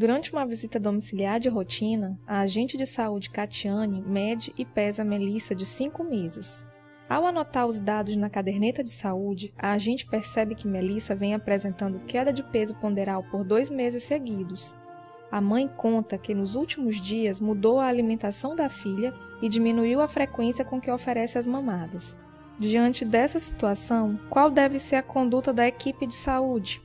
Durante uma visita domiciliar de rotina, a agente de saúde Catiane mede e pesa Melissa de 5 meses. Ao anotar os dados na caderneta de saúde, a agente percebe que Melissa vem apresentando queda de peso ponderal por dois meses seguidos. A mãe conta que nos últimos dias mudou a alimentação da filha e diminuiu a frequência com que oferece as mamadas. Diante dessa situação, qual deve ser a conduta da equipe de saúde?